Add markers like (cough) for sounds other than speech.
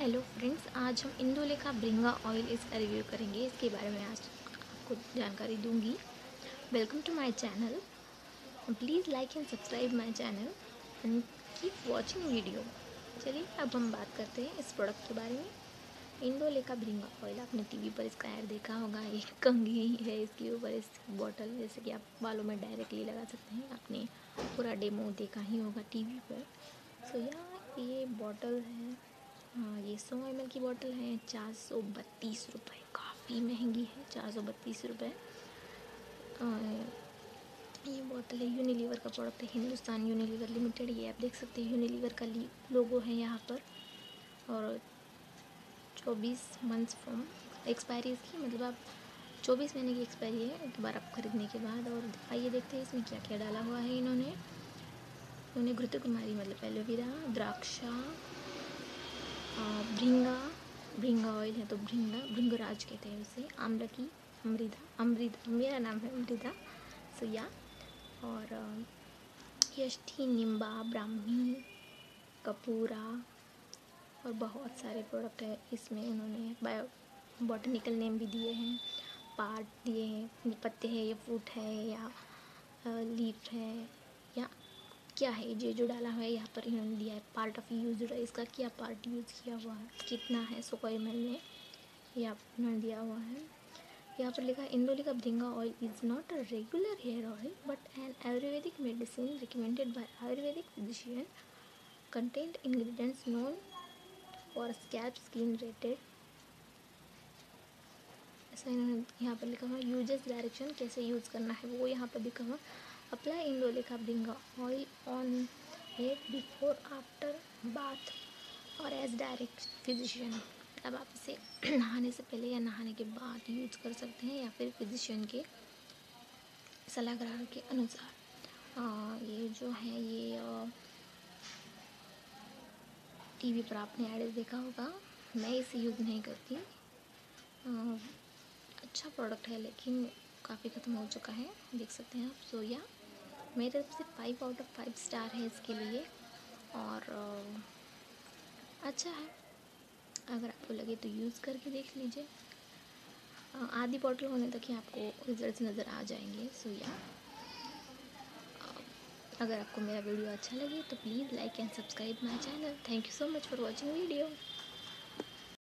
Hello friends आज हम इंदोले का ब्रिंगा ऑयल इसका रिव्यू करेंगे। इसके बारे में आज आपको जानकारी दूँगी। Welcome to my channel please like and subscribe my channel and keep watching video चलिए अब हम बात करते हैं इस प्रोडक्ट के बारे में। इंदोले का ब्रिंगा ऑयल आपने टीवी पर इसका ऐड देखा होगा ये कंघी है इसके ऊपर इस बॉटल जैसे कि आप बालों में डायरेक्टली लगा सकते हैं। आपने पूरा डेमो देखा ही होगा टीवी पर। सो so, या ये बॉटल हाँ। ये सौ एम की बोतल है, चार सौ बत्तीस रुपये काफ़ी महँगी है, चार सौ बत्तीस रुपये ये बोतल है यूनिलीवर का प्रोडक्ट है, हिंदुस्तान यूनिलीवर लिमिटेड ये आप देख सकते हैं यूनिलीवर का लोगो है यहाँ पर। और चौबीस मंथ्स फ्रॉम एक्सपायरी इसकी मतलब आप चौबीस महीने की एक्सपायरी है, एक बार आप ख़रीदने के बाद। और आइए देखते हैं इसमें क्या क्या डाला हुआ है इन्होंने। उन्होंने घृत कुमारी मतलब एलोवेरा द्राक्षा भृंगा भृंगा ऑयल है तो भृंगा, भृंगराज कहते हैं उसे आमला की अमृता अमृता मेरा नाम है अमृता सुया, और यष्ठी निम्बा, ब्राह्मी, कपूरा, और बहुत सारे प्रोडक्ट है, इसमें उन्होंने बायो बॉटनिकल नेम भी दिए हैं पार्ट दिए हैं पत्ते हैं, या फ्रूट है या लीफ है क्या है? ये जो डाला हुआ है, यहाँ पर इन्होंने दिया है पार्ट ऑफ़ यूज़ इसका क्या पार्ट यूज़ किया हुआ है? कितना है? सौ एम एल यहाँ पर इन्होंने दिया हुआ है। यहाँ पर लिखा है का Bhringa oil is not a regular hair oil but an ayurvedic medicine recommended by ayurvedic physician content ingredients known for scalp skin related ऐसा इन्होंने यहाँ पर लिखा हुआ यूजेस डायरेक्शन कैसे यूज़ करना है? वो यहाँ पर लिखा हुआ अप्लाई इंदोले का Bhringa oil on head before after bath और एज डायरेक्ट फिजिशियन मतलब आप इसे (clears throat) नहाने से पहले या नहाने के बाद यूज़ कर सकते हैं या फिर फिजिशियन के सलाहकार के अनुसार। आ, ये जो है ये टीवी पर आपने एड देखा होगा। मैं इसे यूज़ नहीं करती। आ, अच्छा प्रोडक्ट है लेकिन काफ़ी ख़त्म हो चुका है देख सकते हैं आप। सोया मेरी तरफ़ से five out of five star है इसके लिए। और अच्छा है। अगर आपको लगे तो यूज़ करके देख लीजिए। आधी बॉटल होने तक ही आपको रिज़ल्ट नज़र आ जाएँगे। सो या अगर आपको मेरा वीडियो अच्छा लगे तो please like and subscribe my channel thank you so much for watching video